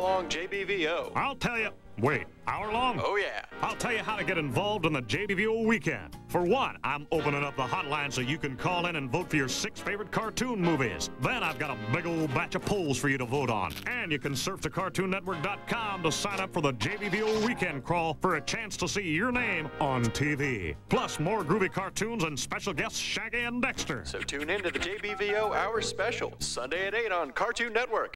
long JBVO. I'll tell you. Wait, hour long? Oh, yeah. I'll tell you how to get involved in the JBVO weekend. For one, I'm opening up the hotline so you can call in and vote for your six favorite cartoon movies. Then I've got a big old batch of polls for you to vote on. And you can surf to CartoonNetwork.com to sign up for the JBVO weekend crawl for a chance to see your name on TV. Plus, more groovy cartoons and special guests Shaggy and Dexter. So tune in to the JBVO Hour Special, Sunday at 8 on Cartoon Network.